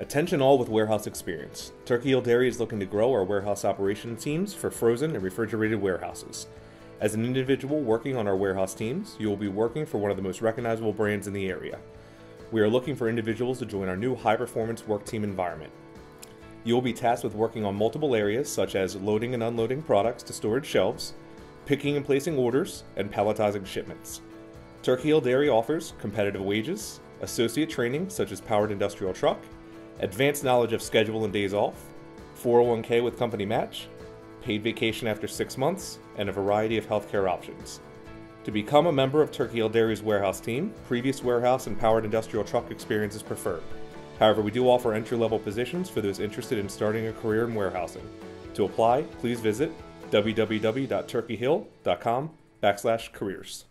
Attention all with warehouse experience. Turkey Hill Dairy is looking to grow our warehouse operation teams for frozen and refrigerated warehouses. As an individual working on our warehouse teams, you will be working for one of the most recognizable brands in the area. We are looking for individuals to join our new high performance work team environment. You will be tasked with working on multiple areas such as loading and unloading products to storage shelves, picking and placing orders, and palletizing shipments. Turkey Hill Dairy offers competitive wages, associate training such as powered industrial truck, advanced knowledge of schedule and days off, 401k with company match, paid vacation after six months, and a variety of healthcare options. To become a member of Turkey Hill Dairy's warehouse team, previous warehouse and powered industrial truck experience is preferred. However, we do offer entry level positions for those interested in starting a career in warehousing. To apply, please visit www.turkeyhill.com backslash careers.